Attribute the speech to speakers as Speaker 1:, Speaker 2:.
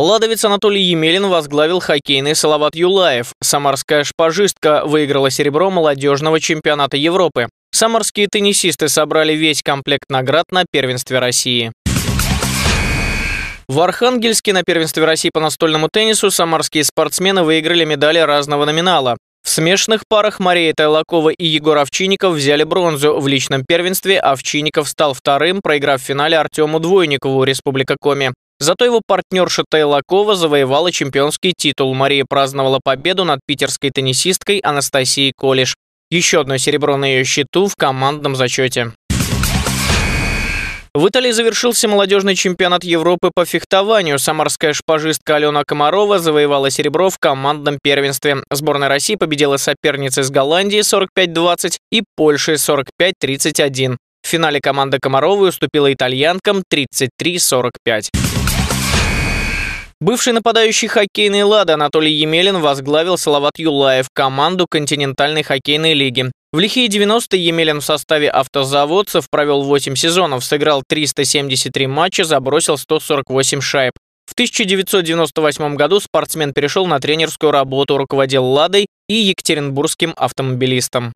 Speaker 1: Ладовец Анатолий Емелин возглавил хоккейный Салават Юлаев. Самарская шпажистка выиграла серебро молодежного чемпионата Европы. Самарские теннисисты собрали весь комплект наград на первенстве России. В Архангельске на первенстве России по настольному теннису самарские спортсмены выиграли медали разного номинала. В смешанных парах Мария Тайлакова и Егор Овчинников взяли бронзу. В личном первенстве Овчинников стал вторым, проиграв в финале Артему Двойникову, Республика Коми. Зато его партнерша Тайлакова завоевала чемпионский титул. Мария праздновала победу над питерской теннисисткой Анастасией Колиш. Еще одно серебро на ее счету в командном зачете. В Италии завершился молодежный чемпионат Европы по фехтованию. Самарская шпажистка Алена Комарова завоевала серебро в командном первенстве. Сборная России победила соперниц из Голландии 45-20 и Польши 45-31. В финале команда Комаровой уступила итальянкам 33-45. Бывший нападающий хоккейной «Лада» Анатолий Емелин возглавил Салават Юлаев, команду континентальной хоккейной лиги. В лихие 90-е Емелин в составе автозаводцев провел 8 сезонов, сыграл 373 матча, забросил 148 шайб. В 1998 году спортсмен перешел на тренерскую работу, руководил «Ладой» и Екатеринбургским автомобилистом.